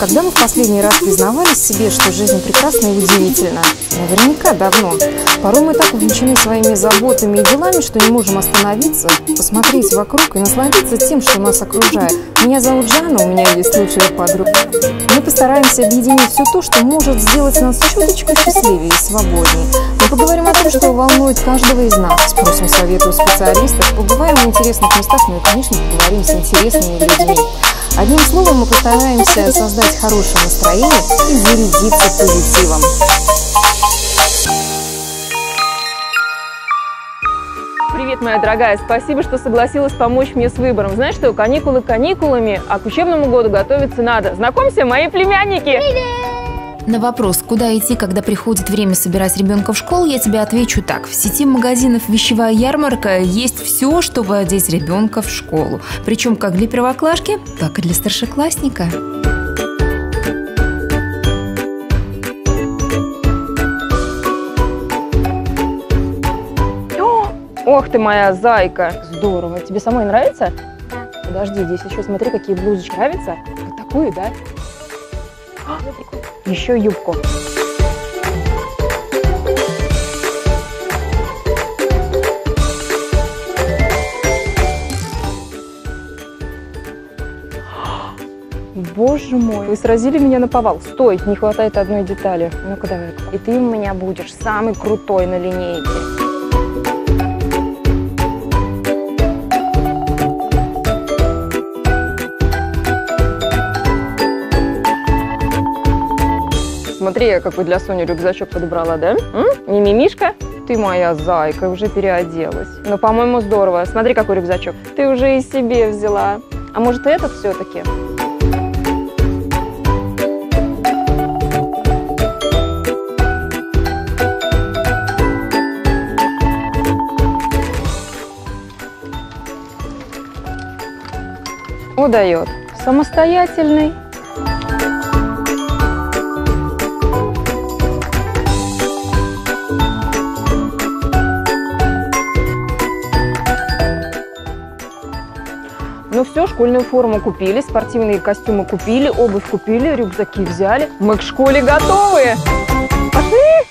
Когда мы в последний раз признавались себе, что жизнь прекрасна и удивительна? Наверняка давно. Порой мы так увлечены своими заботами и делами, что не можем остановиться, посмотреть вокруг и насладиться тем, что нас окружает. Меня зовут Жанна, у меня есть лучшая подруга. Мы постараемся объединить все то, что может сделать нас чуточку счастливее и свободнее. Мы поговорим о том, что волнует каждого из нас, спросим советы у специалистов, побываем в интересных местах, ну и, конечно, поговорим с интересными людьми. Одним словом, мы постараемся создать хорошее настроение и зарядиться позитивом. Привет, моя дорогая, спасибо, что согласилась помочь мне с выбором. Знаешь что, каникулы каникулами, а к учебному году готовиться надо. Знакомься, мои племянники! Привет! На вопрос, куда идти, когда приходит время собирать ребенка в школу, я тебе отвечу так. В сети магазинов «Вещевая ярмарка» есть все, чтобы одеть ребенка в школу. Причем как для первоклашки, так и для старшеклассника. Ох ты моя зайка! Здорово. Тебе самой нравится? Да. Подожди, здесь еще смотри, какие блузочки. Нравятся? Вот такую, да? еще юбку. Боже мой, вы сразили меня на повал. Стой, не хватает одной детали. Ну-ка давай. И ты у меня будешь самый крутой на линейке. Смотри, я какой для Сони рюкзачок подобрала, да? Не мимишка? Ты моя зайка, уже переоделась. Ну, по-моему, здорово. Смотри, какой рюкзачок. Ты уже и себе взяла. А может, этот все-таки? Удает. Самостоятельный. Ну все, школьную форму купили, спортивные костюмы купили, обувь купили, рюкзаки взяли. Мы к школе готовы. Пошли!